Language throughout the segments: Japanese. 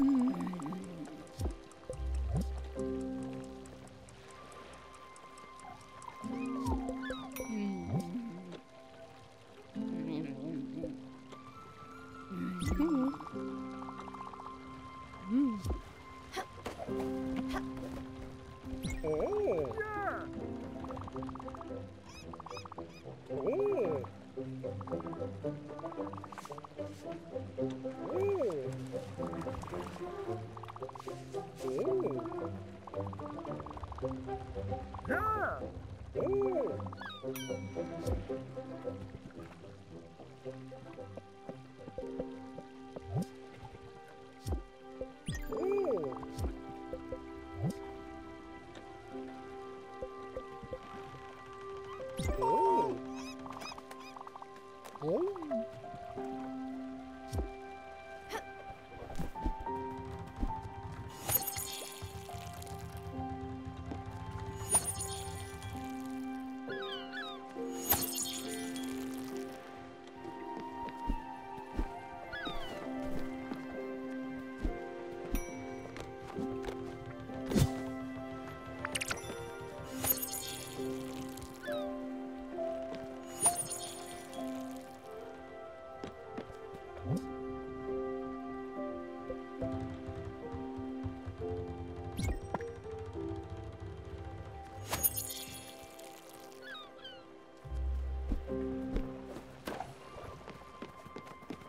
Oh!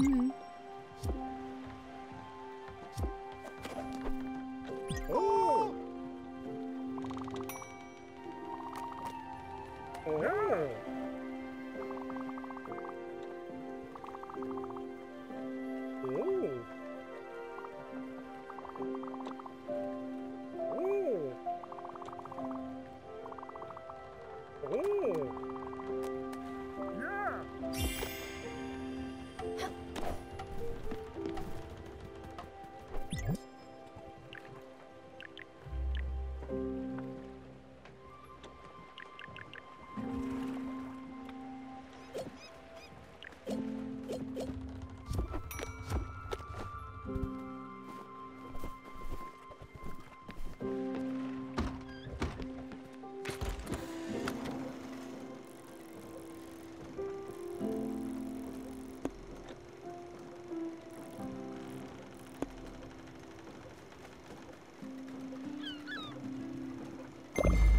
Mm-hmm. you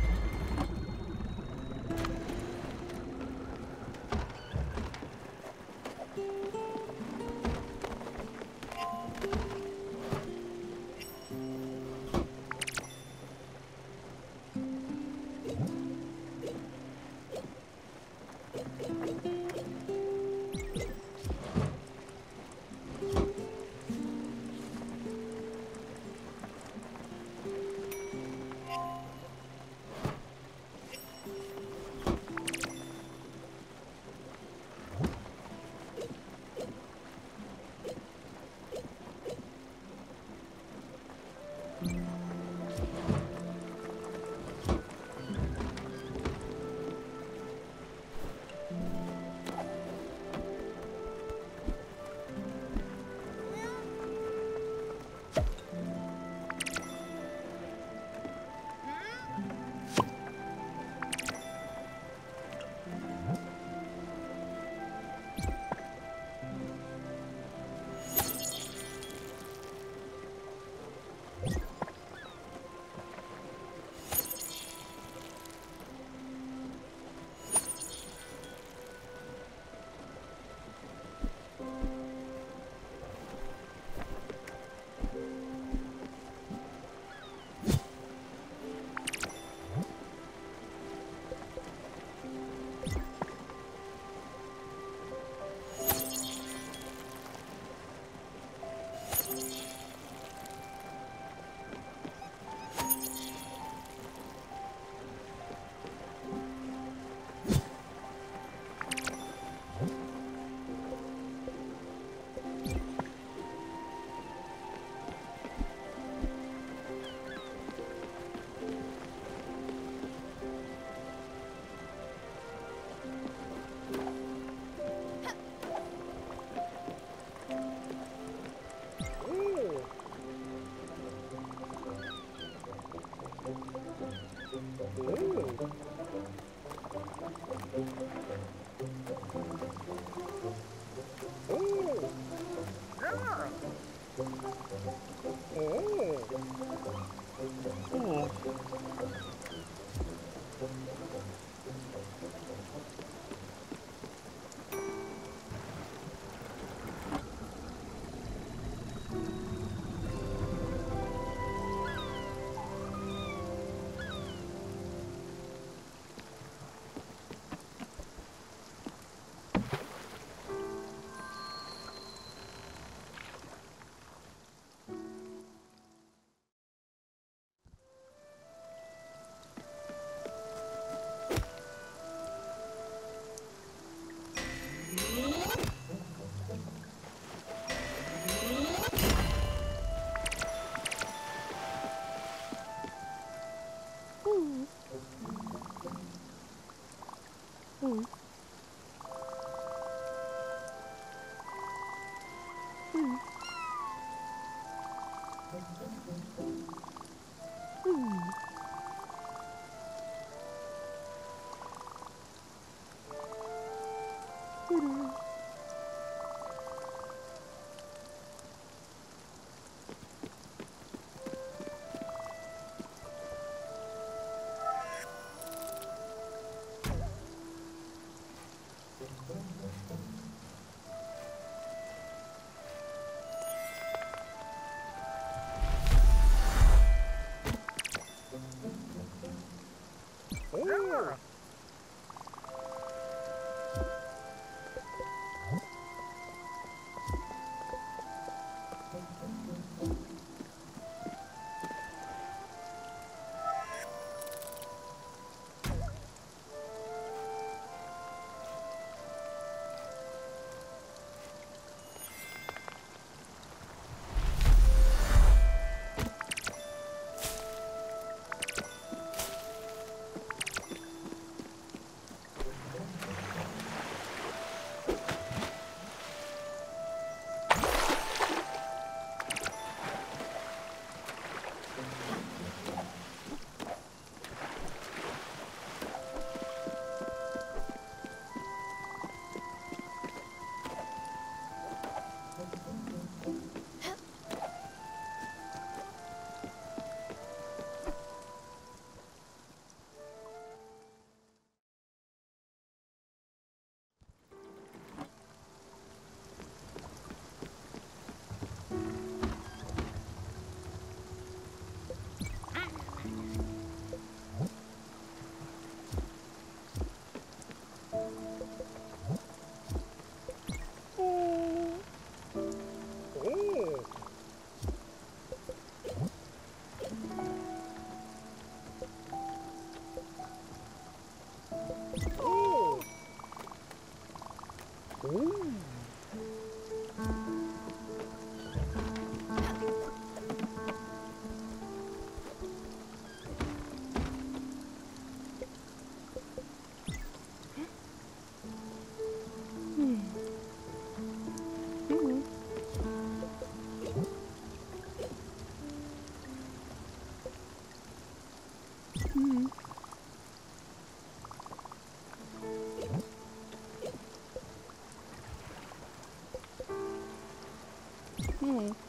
嗯。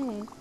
嗯。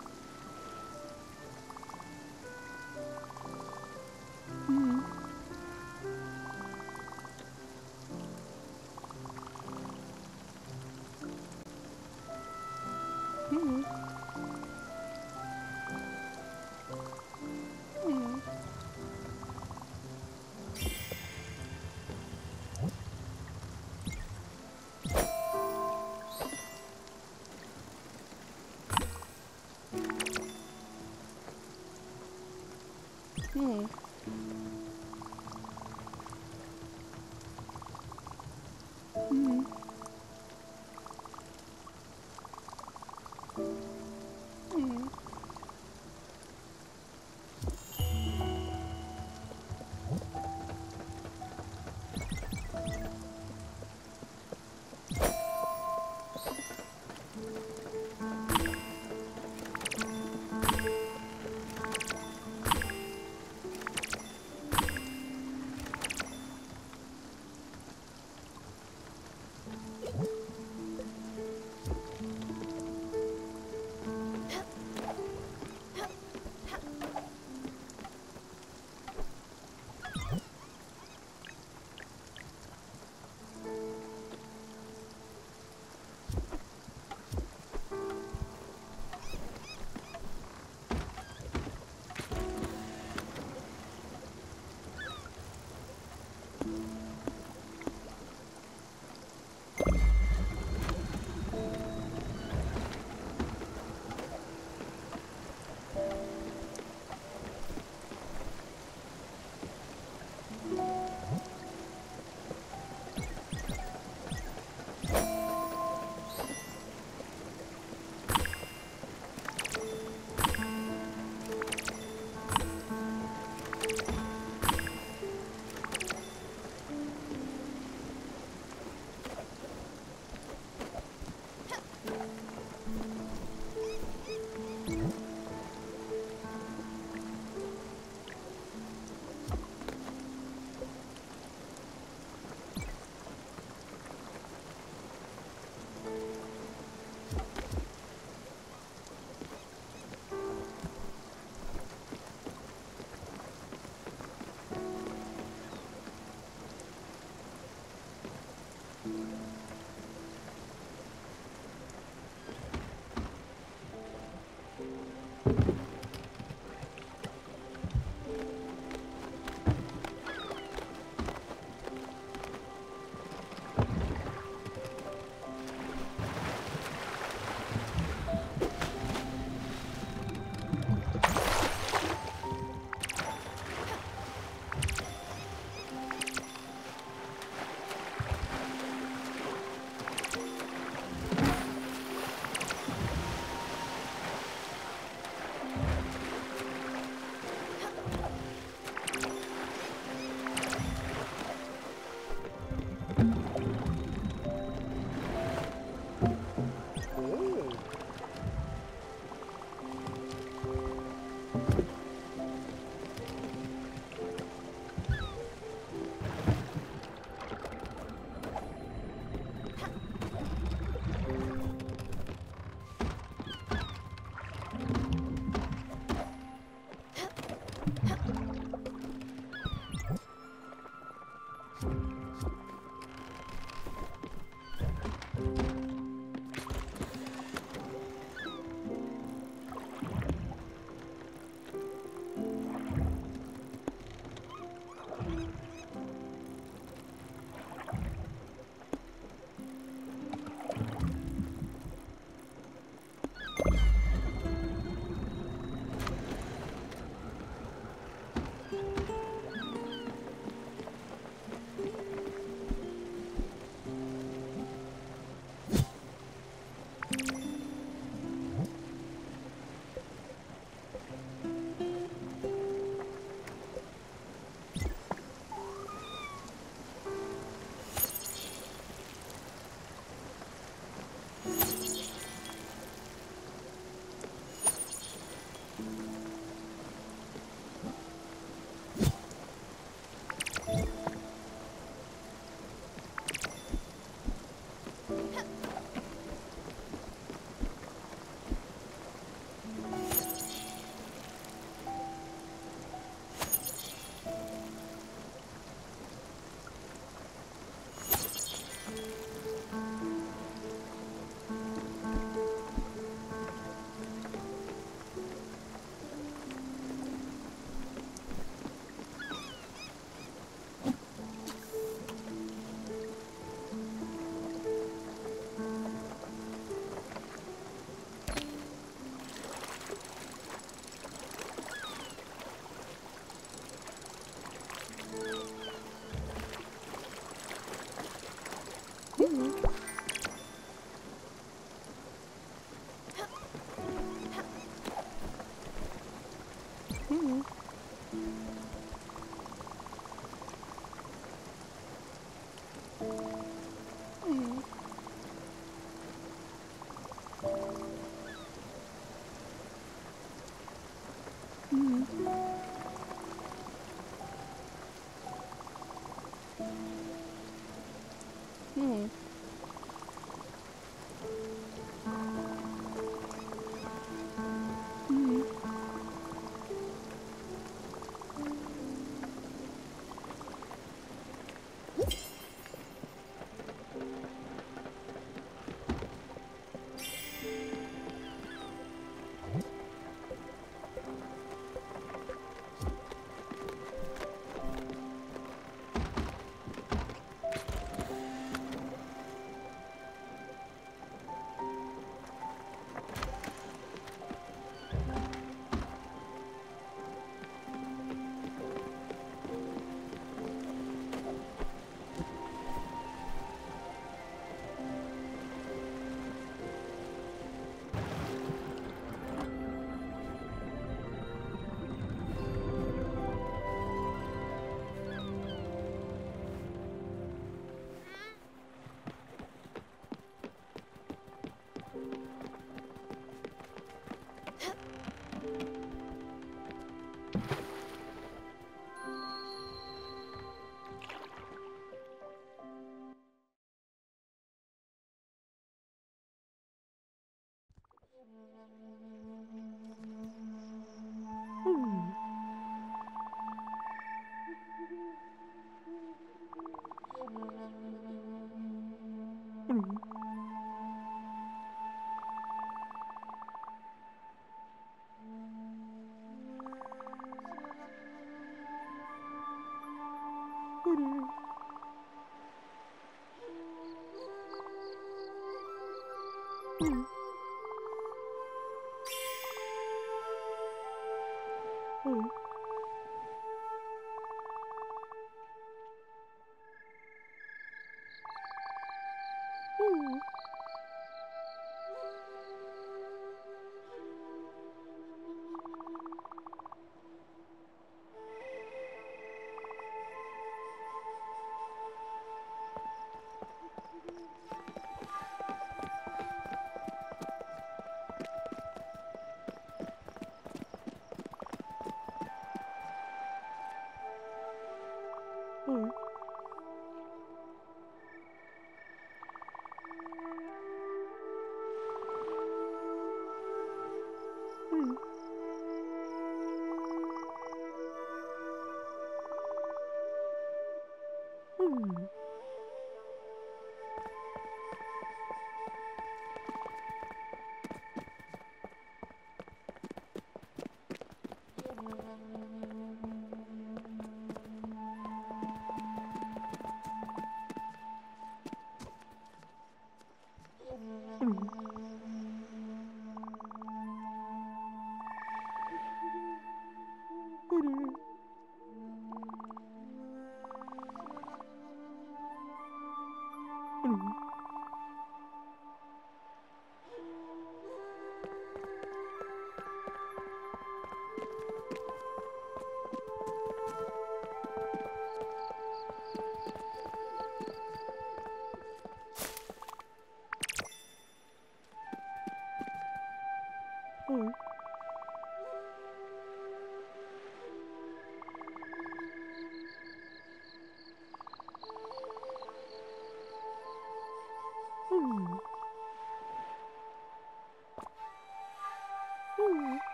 you.